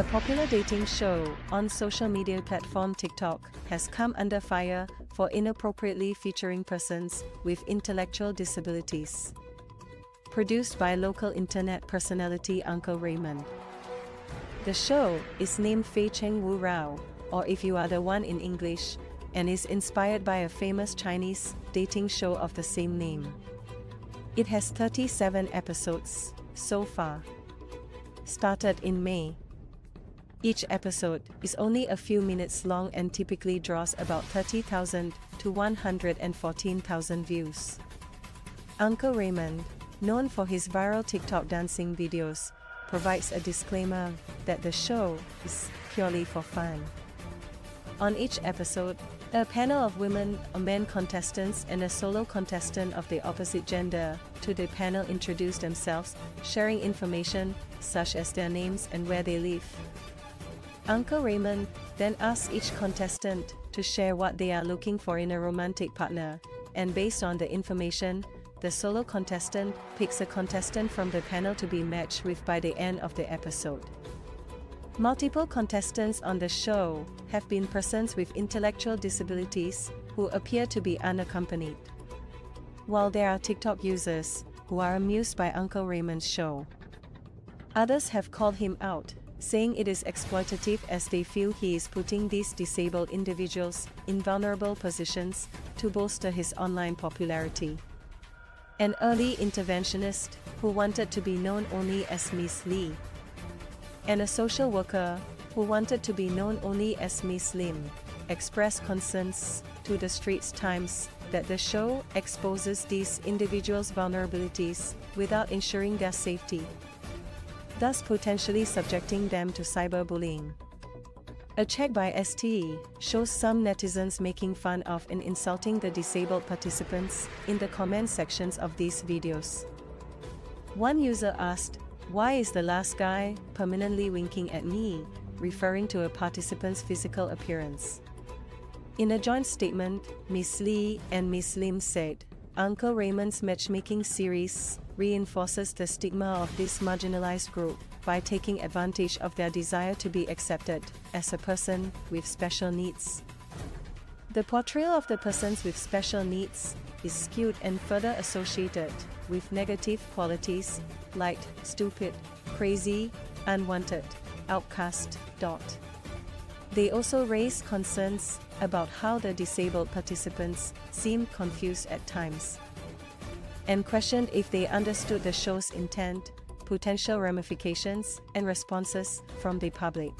A popular dating show on social media platform TikTok has come under fire for inappropriately featuring persons with intellectual disabilities. Produced by local internet personality Uncle Raymond. The show is named Fei Cheng Wu Rao, or If You Are the One in English, and is inspired by a famous Chinese dating show of the same name. It has 37 episodes so far. Started in May. Each episode is only a few minutes long and typically draws about 30,000 to 114,000 views. Uncle Raymond, known for his viral TikTok dancing videos, provides a disclaimer that the show is purely for fun. On each episode, a panel of women men contestants and a solo contestant of the opposite gender to the panel introduce themselves, sharing information such as their names and where they live. Uncle Raymond then asks each contestant to share what they are looking for in a romantic partner, and based on the information, the solo contestant picks a contestant from the panel to be matched with by the end of the episode. Multiple contestants on the show have been persons with intellectual disabilities who appear to be unaccompanied. While there are TikTok users who are amused by Uncle Raymond's show, others have called him out, saying it is exploitative as they feel he is putting these disabled individuals in vulnerable positions to bolster his online popularity. An early interventionist who wanted to be known only as Miss Lee. And a social worker, who wanted to be known only as Miss Lim, expressed concerns to the Straits Times that the show exposes these individuals' vulnerabilities without ensuring their safety, thus potentially subjecting them to cyberbullying. A check by ST shows some netizens making fun of and insulting the disabled participants in the comment sections of these videos. One user asked, why is the last guy permanently winking at me, referring to a participant's physical appearance? In a joint statement, Miss Lee and Miss Lim said, Uncle Raymond's matchmaking series reinforces the stigma of this marginalized group by taking advantage of their desire to be accepted as a person with special needs. The portrayal of the persons with special needs is skewed and further associated with negative qualities like stupid, crazy, unwanted, outcast. Dot. They also raised concerns about how the disabled participants seemed confused at times and questioned if they understood the show's intent, potential ramifications, and responses from the public.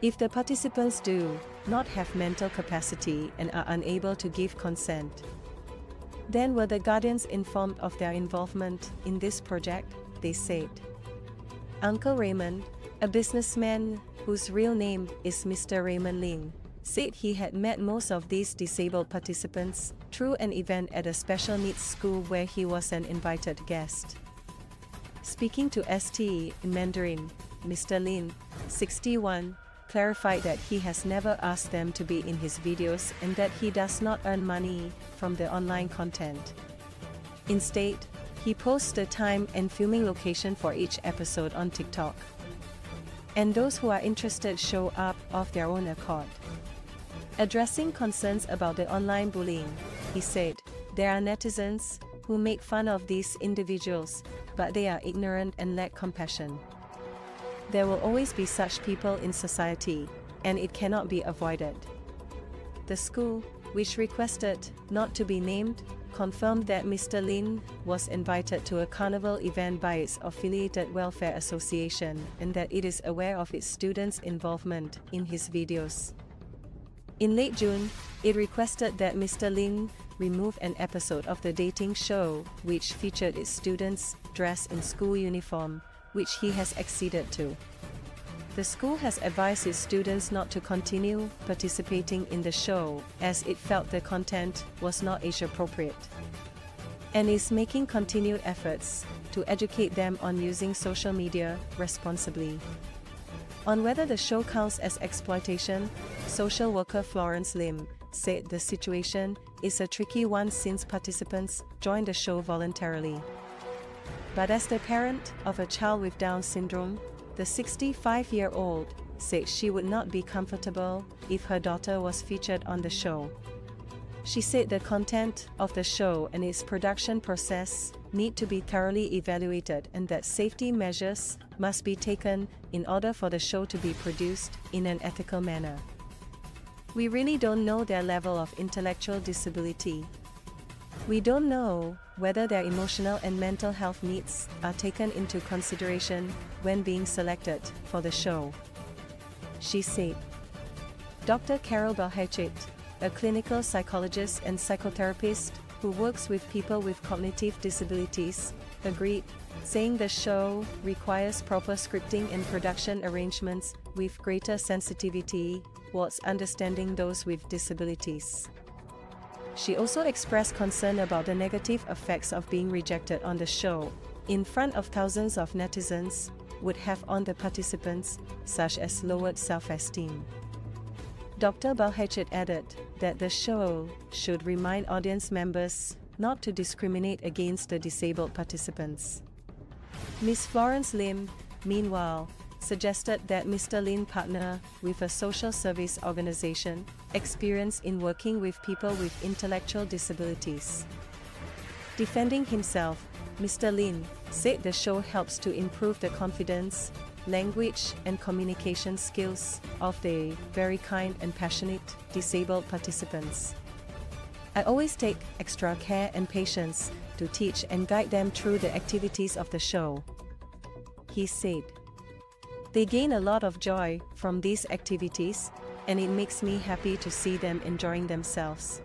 If the participants do not have mental capacity and are unable to give consent, then were the Guardians informed of their involvement in this project, they said. Uncle Raymond, a businessman whose real name is Mr. Raymond Lin, said he had met most of these disabled participants through an event at a special needs school where he was an invited guest. Speaking to ST in Mandarin, Mr. Lin, 61, clarified that he has never asked them to be in his videos and that he does not earn money from the online content. Instead, he posts the time and filming location for each episode on TikTok. And those who are interested show up of their own accord. Addressing concerns about the online bullying, he said, there are netizens who make fun of these individuals, but they are ignorant and lack compassion. There will always be such people in society, and it cannot be avoided. The school, which requested not to be named, confirmed that Mr. Lin was invited to a carnival event by its affiliated welfare association and that it is aware of its students' involvement in his videos. In late June, it requested that Mr. Lin remove an episode of the dating show which featured its students dressed in school uniform which he has acceded to. The school has advised its students not to continue participating in the show as it felt the content was not age appropriate. And is making continued efforts to educate them on using social media responsibly. On whether the show counts as exploitation, social worker Florence Lim said the situation is a tricky one since participants joined the show voluntarily. But as the parent of a child with Down syndrome, The 65 year old said she would not be comfortable if her daughter was featured on the show. She said the content of the show and its production process need to be thoroughly evaluated and that safety measures must be taken in order for the show to be produced in an ethical manner. We really don't know their level of intellectual disability. We don't know whether their emotional and mental health needs are taken into consideration when being selected for the show. She said. Dr. Carol Balhetchet, a clinical psychologist and psychotherapist who works with people with cognitive disabilities, agreed, saying the show requires proper scripting and production arrangements with greater sensitivity towards understanding those with disabilities. She also expressed concern about the negative effects of being rejected on the show, in front of thousands of netizens, would have on the participants, such as lowered self esteem. Dr. Balhetchet added that the show should remind audience members not to discriminate against the disabled participants. Ms. Florence Lim, meanwhile, suggested that Mr. Lin partner with a social service organization experienced in working with people with intellectual disabilities. Defending himself, Mr. Lin said the show helps to improve the confidence, language and communication skills of the very kind and passionate disabled participants. I always take extra care and patience to teach and guide them through the activities of the show. He said. They gain a lot of joy from these activities, and it makes me happy to see them enjoying themselves.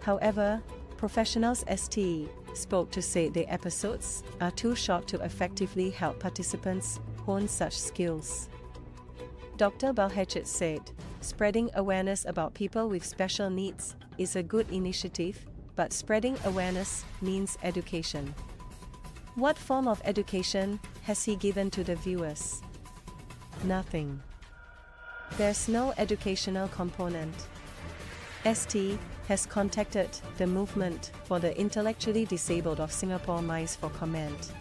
However, professionals ST spoke to say the episodes are too short to effectively help participants hone such skills. Dr. Balhetchet said, spreading awareness about people with special needs is a good initiative, but spreading awareness means education. What form of education has he given to the viewers? Nothing. There's no educational component. ST has contacted the Movement for the Intellectually Disabled of Singapore MINDS for comment.